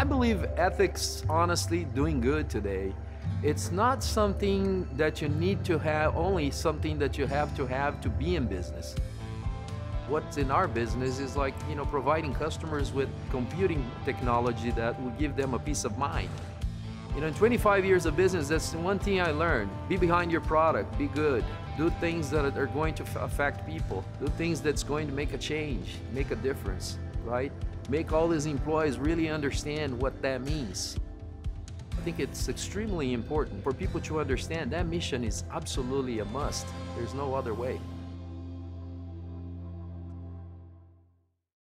I believe ethics, honestly, doing good today, it's not something that you need to have, only something that you have to have to be in business. What's in our business is like, you know, providing customers with computing technology that will give them a peace of mind. You know, in 25 years of business, that's the one thing I learned. Be behind your product, be good. Do things that are going to affect people. Do things that's going to make a change, make a difference, right? Make all these employees really understand what that means. I think it's extremely important for people to understand that mission is absolutely a must. There's no other way.